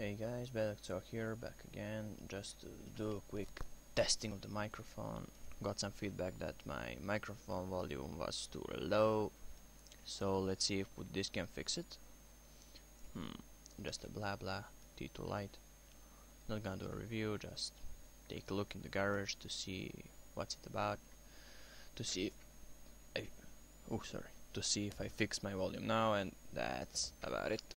Hey guys, Talk here, back again, just to do a quick testing of the microphone. Got some feedback that my microphone volume was too low, so let's see if this can fix it. Hmm, just a blah blah, T2 light. Not gonna do a review, just take a look in the garage to see what's it about, to see I, oh sorry, to see if I fix my volume now, and that's about it.